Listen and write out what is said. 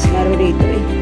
Tapos laro dito eh.